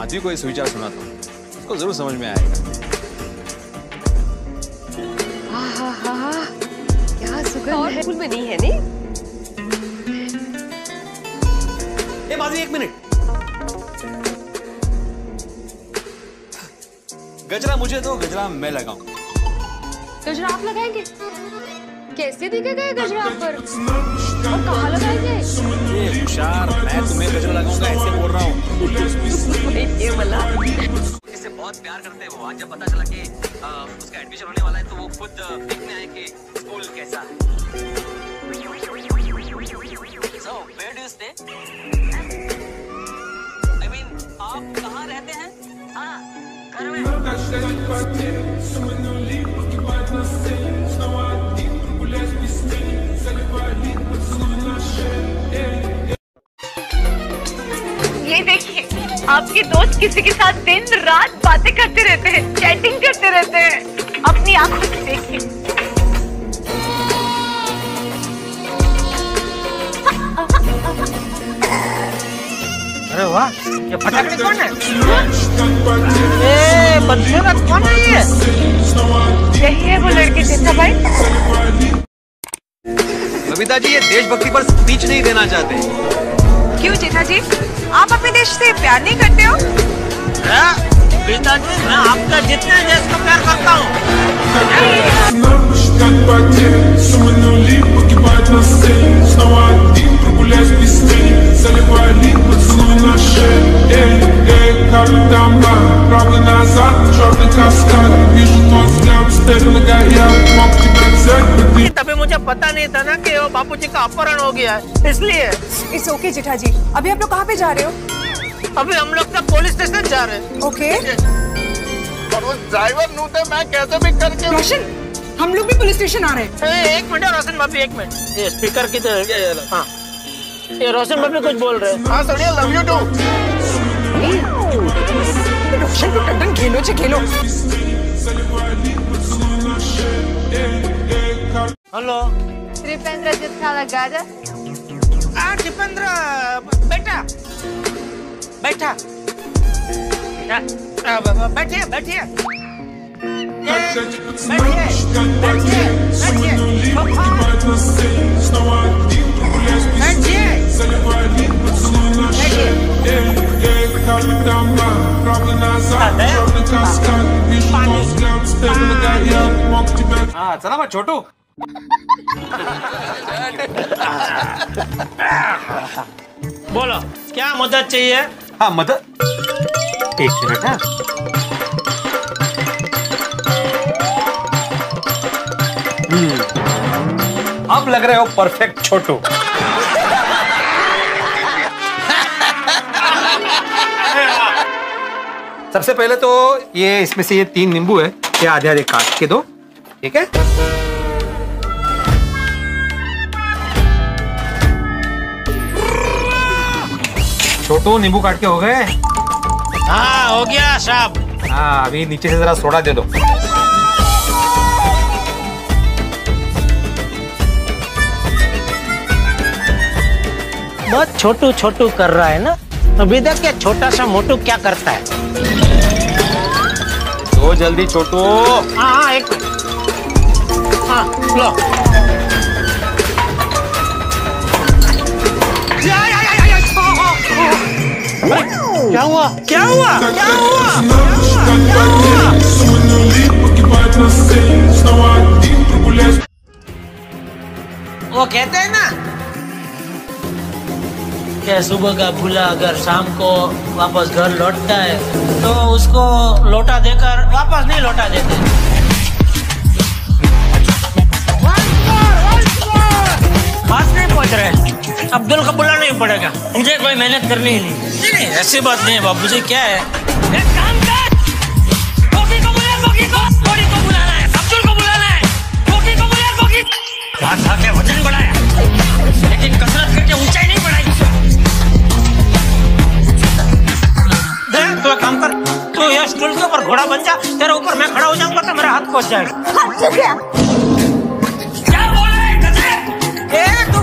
माधवी को ये सुविचार सुनाता हूँ उसको ज़रूर समझ में आएगा क्या सुगंध और है फूल में नहीं है नहीं ए माधवी एक मिनट गजरा मुझे दो गजरा मैं लगाऊँ गजरा आप लगाएँगे कैसे दिखेगा ये गजरा आप पर और कहाँ लगाएँगे ये होशियार मैं तुम्हें गजरा लगाऊँगा ऐसे बोल रहा हूँ ये इससे बहुत प्यार करते हैं वो आज जब पता चला कि उसका एडमिशन होने वाला है तो वो खुद देखने आए कि स्कूल कैसा है So, where do you stay? I mean, आप कहाँ रहते हैं? हाँ, घर में। ये देखिए आपके दोस्त किसी के साथ दिन रात बातें करते रहते हैं चैटिंग करते रहते हैं। अपनी आँखों से देखिए। अरे वाह ये फटाकड़ी कौन है? ए बदसूरत कौन है ये? यही है वो लड़की जितना भाई। बबीता जी ये देशभक्ति पर स्पीच नहीं देना चाहते। क्यों जेठा जी आप अपने देश से प्यार नहीं करते हो पिताजी मैं आपका जितने देश को प्यार करता हूँ Как потеря, суммы нули Погибает на сцене Снова один, прогуляюсь без тени Заливаю лик, поцелуй на шее Эй, эй, как там Правый назад, черный каскад Вижу твой взгляд, стебель горят Мог тебя взять, но ты तभी मुझे पता नहीं था ना कि वो बापूजी का अपहरण हो गया है। इसलिए। इट्स ओके जेठा जी अभी आप लोग कहाँ पे जा रहे हो? अभी हम लोग तो पुलिस स्टेशन जा रहे हैं। ओके और उस ड्राइवर नू थे मैं कैसे भी करके रोशन हम लोग भी पुलिस स्टेशन आ रहे हैं। एक मिनट रोशन भाभी एक मिनट। ये स्पीकर की तो हाँ। ये रोशन भाभी कुछ बोल रहे हैं। हाँ सड़िया लव यू टू रोशन को टंडन खेलो चे खेलो। Hello. Tripendra Jitkala Gada. Ah, Tripendra. Beta. Beta. Beta. Beta. А, цена ма, чоту? बोलो क्या मदद चाहिए? हाँ मदद। एक मिनट है। हम्म, अब लग रहे हो परफेक्ट छोटू। सबसे पहले तो ये इसमें से ये तीन नींबू है। ये आधे आधे काट के दो ठीक है? छोटू नींबू काट के हो गए? हाँ हो गया साहब। हाँ अभी नीचे से जरा सोडा दे दो। बहुत छोटू छोटू कर रहा है ना? अभी तक क्या छोटा सा मोटू क्या करता है। दो जल्दी छोटू। हाँ हाँ एक हाँ लो। क्या हुआ क्या हुआ क्या हुआ क्या हुआ वो कहते हैं ना, कि सुबह का भूला अगर शाम को वापस घर लौटता है तो उसको लौटा देकर वापस नहीं लौटा देते। अब्दुल कबूल ही पड़ेगा। मुझे कोई मेहनत करनी ही नहीं। नहीं नहीं ऐसी बात नहीं है बाबू जी क्या है? एक काम कर। गोगी को बुला गोगी को। गोगी को बुलाना है अब्दुल को बुलाना है। गोगी को बुला गोगी हाथ खा के वज़न बढ़ाया। लेकिन कसरत करके ऊंचाई नहीं बढ़ाई। तो काम कर। तू ये स्टूल के ऊपर घोड़ा बन जा। तेरे ऊपर मैं खड़ा हो जाऊँगा तो मेरा हाथ पहुँच जाएगा। क्या बोल रहे ए, तू